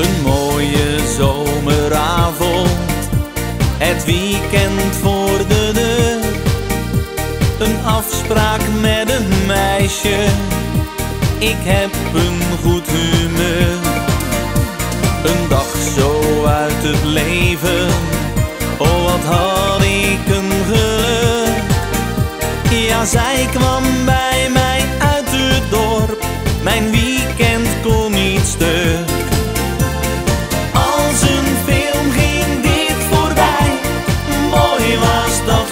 Een mooie zomeravond, het weekend voor de deur. Een afspraak met een meisje, ik heb een goed humeur. Een dag zo uit het leven, oh wat had ik een geluk. Ja, zij kwam bij mij uit het dorp, mijn weekend kon niet stuk.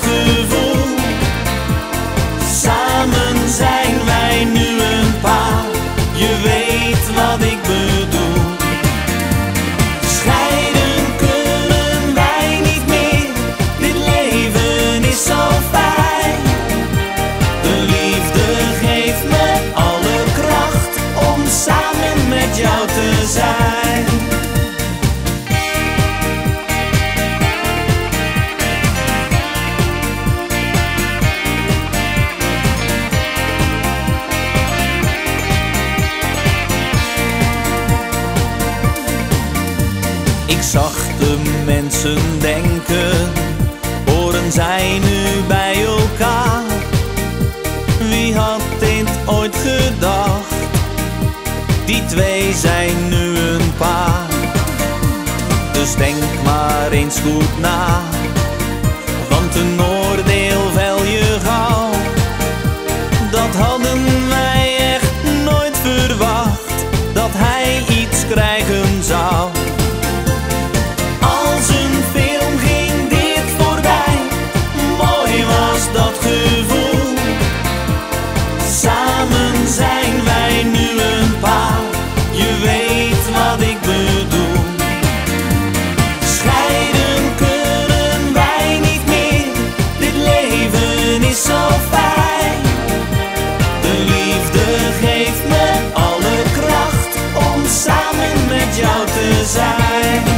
Gevoel. Samen zijn wij nu een paar, je weet wat ik bedoel. Scheiden kunnen wij niet meer, dit leven is zo fijn. De liefde geeft me alle kracht om samen met jou te zijn. Mensen denken, horen zij nu bij elkaar? Wie had dit ooit gedacht? Die twee zijn nu een paar. Dus denk maar eens goed na, want een zijn wij nu een paar, je weet wat ik bedoel. Scheiden kunnen wij niet meer, dit leven is zo fijn. De liefde geeft me alle kracht om samen met jou te zijn.